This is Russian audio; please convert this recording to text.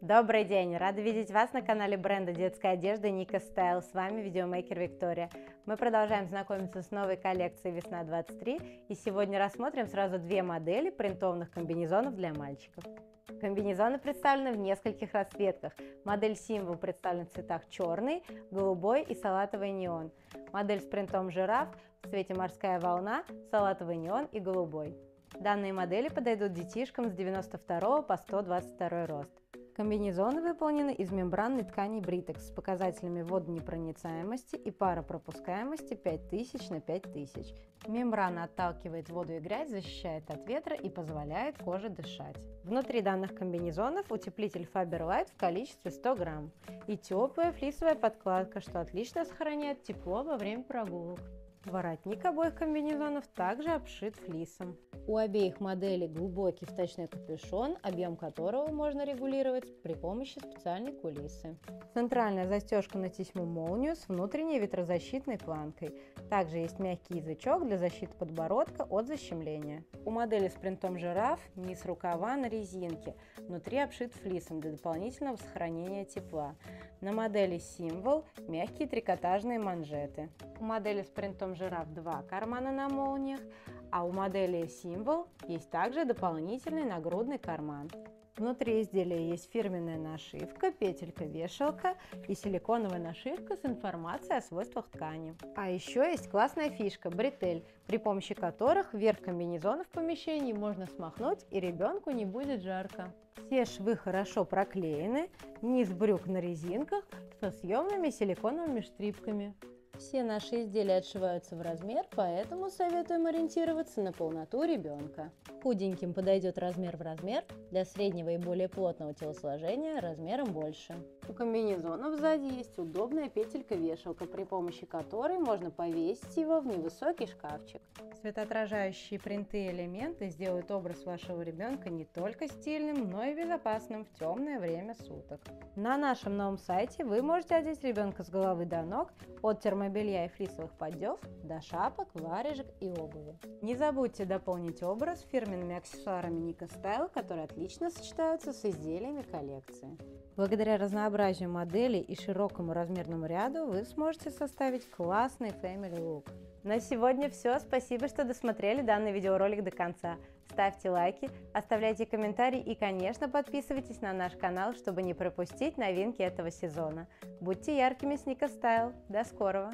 Добрый день! Рада видеть вас на канале бренда детской одежды Ника Style. С вами видеомейкер Виктория. Мы продолжаем знакомиться с новой коллекцией Весна 23 и сегодня рассмотрим сразу две модели принтованных комбинезонов для мальчиков. Комбинезоны представлены в нескольких расцветках. Модель символ представлена в цветах черный, голубой и салатовый неон. Модель с принтом жираф в цвете морская волна, салатовый неон и голубой. Данные модели подойдут детишкам с 92 по 122 рост. Комбинезоны выполнены из мембранной ткани Britex с показателями водонепроницаемости и паропропускаемости 5000 на 5000. Мембрана отталкивает воду и грязь, защищает от ветра и позволяет коже дышать. Внутри данных комбинезонов утеплитель Faberlight в количестве 100 грамм и теплая флисовая подкладка, что отлично сохраняет тепло во время прогулок. Воротник обоих комбинезонов также обшит флисом. У обеих моделей глубокий вточной капюшон, объем которого можно регулировать при помощи специальной кулисы. Центральная застежка на тесьму молнию с внутренней ветрозащитной планкой. Также есть мягкий язычок для защиты подбородка от защемления. У модели с принтом жираф низ рукава на резинке, внутри обшит флисом для дополнительного сохранения тепла. На модели символ мягкие трикотажные манжеты. У модели с принтом жираф два кармана на молниях, а у модели символ есть также дополнительный нагрудный карман. Внутри изделия есть фирменная нашивка, петелька-вешалка и силиконовая нашивка с информацией о свойствах ткани. А еще есть классная фишка – бретель, при помощи которых верх комбинезона в помещении можно смахнуть и ребенку не будет жарко. Все швы хорошо проклеены, низ брюк на резинках со съемными силиконовыми штрипками. Все наши изделия отшиваются в размер, поэтому советуем ориентироваться на полноту ребенка. Худеньким подойдет размер в размер, для среднего и более плотного телосложения размером больше. У комбинезонов сзади есть удобная петелька-вешалка, при помощи которой можно повесить его в невысокий шкафчик. Светоотражающие принты и элементы сделают образ вашего ребенка не только стильным, но и безопасным в темное время суток. На нашем новом сайте вы можете одеть ребенка с головы до ног от термобелья белья и флисовых поддев до шапок, варежек и обуви. Не забудьте дополнить образ фирменными аксессуарами Nika Style, которые отлично сочетаются с изделиями коллекции. Благодаря разнообразию моделей и широкому размерному ряду вы сможете составить классный family look. На сегодня все. Спасибо, что досмотрели данный видеоролик до конца. Ставьте лайки, оставляйте комментарии и, конечно, подписывайтесь на наш канал, чтобы не пропустить новинки этого сезона. Будьте яркими с Ника Стайл. До скорого!